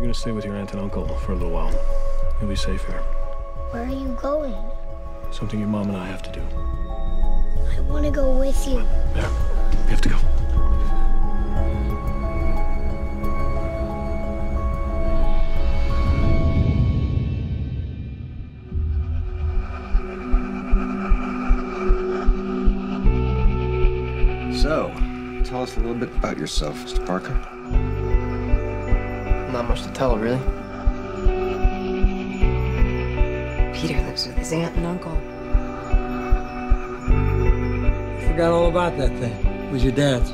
You're gonna stay with your aunt and uncle for a little while. You'll be safe here. Where are you going? Something your mom and I have to do. I want to go with you. There. We have to go. So, tell us a little bit about yourself, Mr. Parker. Not much to tell, really. Peter lives with his aunt and uncle. I Forgot all about that thing. It was your dad's.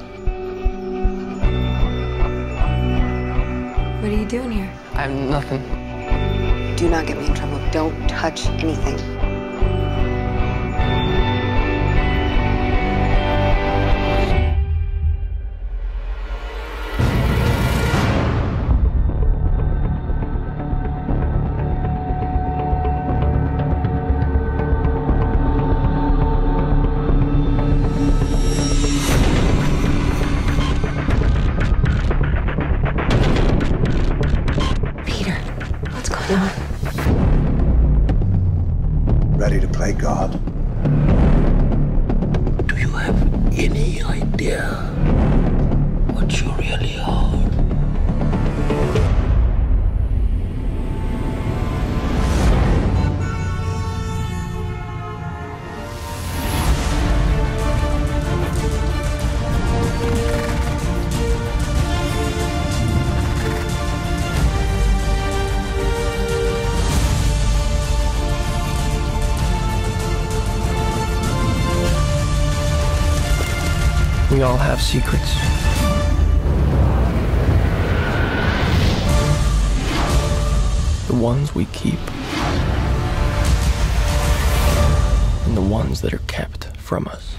What are you doing here? I'm nothing. Do not get me in trouble. Don't touch anything. On? Ready to play God? Do you have any idea We all have secrets. The ones we keep. And the ones that are kept from us.